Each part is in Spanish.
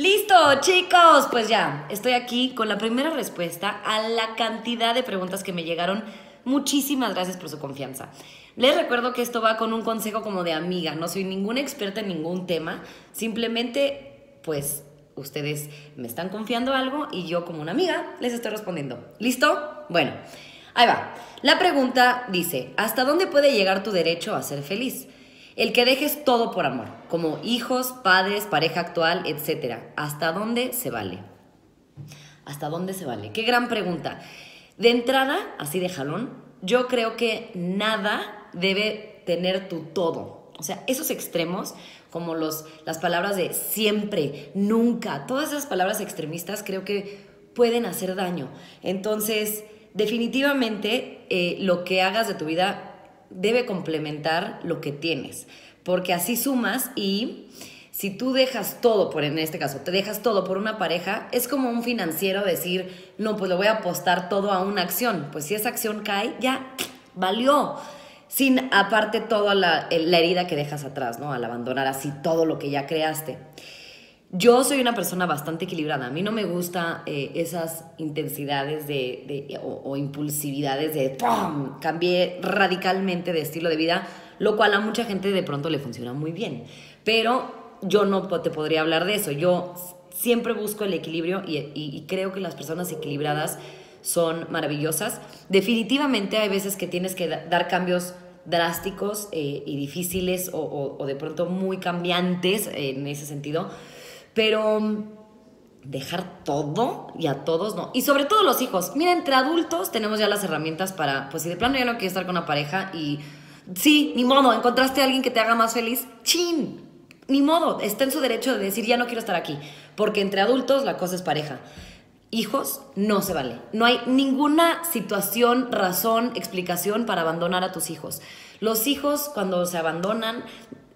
Listo, chicos. Pues ya, estoy aquí con la primera respuesta a la cantidad de preguntas que me llegaron. Muchísimas gracias por su confianza. Les recuerdo que esto va con un consejo como de amiga. No soy ninguna experta en ningún tema. Simplemente, pues, ustedes me están confiando algo y yo como una amiga les estoy respondiendo. ¿Listo? Bueno, ahí va. La pregunta dice, ¿hasta dónde puede llegar tu derecho a ser feliz? El que dejes todo por amor, como hijos, padres, pareja actual, etc. ¿Hasta dónde se vale? ¿Hasta dónde se vale? Qué gran pregunta. De entrada, así de jalón, yo creo que nada debe tener tu todo. O sea, esos extremos, como los, las palabras de siempre, nunca, todas esas palabras extremistas creo que pueden hacer daño. Entonces, definitivamente, eh, lo que hagas de tu vida debe complementar lo que tienes, porque así sumas y si tú dejas todo, por en este caso, te dejas todo por una pareja, es como un financiero decir, no, pues le voy a apostar todo a una acción. Pues si esa acción cae, ya valió. Sin aparte toda la, la herida que dejas atrás, ¿no? Al abandonar así todo lo que ya creaste. Yo soy una persona bastante equilibrada. A mí no me gusta eh, esas intensidades de, o, impulsividades de ¡pum! Cambié radicalmente de estilo de vida, lo cual a mucha gente de pronto le funciona muy bien. Pero yo no te podría hablar de eso. Yo siempre busco el equilibrio y, creo que las personas equilibradas son maravillosas. Definitivamente hay veces que tienes que dar cambios drásticos eh, y difíciles o, o de pronto muy cambiantes en ese sentido pero mm, dejar todo y a todos no. Y sobre todo los hijos. Mira, entre adultos tenemos ya las herramientas para, pues si de plano ya no quieres estar con una pareja y sí, ni modo, encontraste a alguien que te haga más feliz, chin, ni modo, está en su derecho de decir ya no quiero estar aquí. Porque entre adultos la cosa es pareja. Hijos, no se vale. No hay ninguna situación, razón, explicación para abandonar a tus hijos. Los hijos cuando se abandonan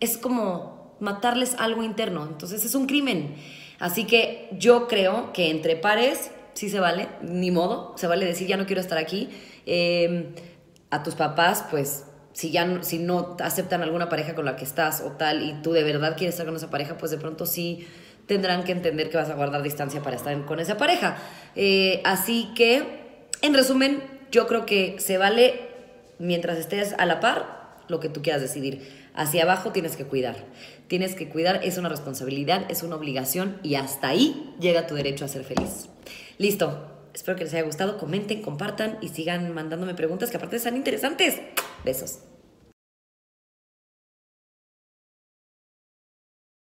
es como matarles algo interno. Entonces es un crimen. Así que yo creo que entre pares sí se vale, ni modo, se vale decir ya no quiero estar aquí. Em, a tus papás, pues si ya no, si no aceptan alguna pareja con la que estás o tal y tú de verdad quieres estar con esa pareja, pues de pronto sí tendrán que entender que vas a guardar distancia para estar con esa pareja. Eh, así que, en resumen, yo creo que se vale mientras estés a la par lo que tú quieras decidir hacia abajo tienes que cuidar. Tienes que cuidar, es una responsabilidad, es una obligación y hasta ahí llega tu derecho a ser feliz. Listo. Espero que les haya gustado. Comenten, compartan y sigan mandándome preguntas que aparte están interesantes. Besos.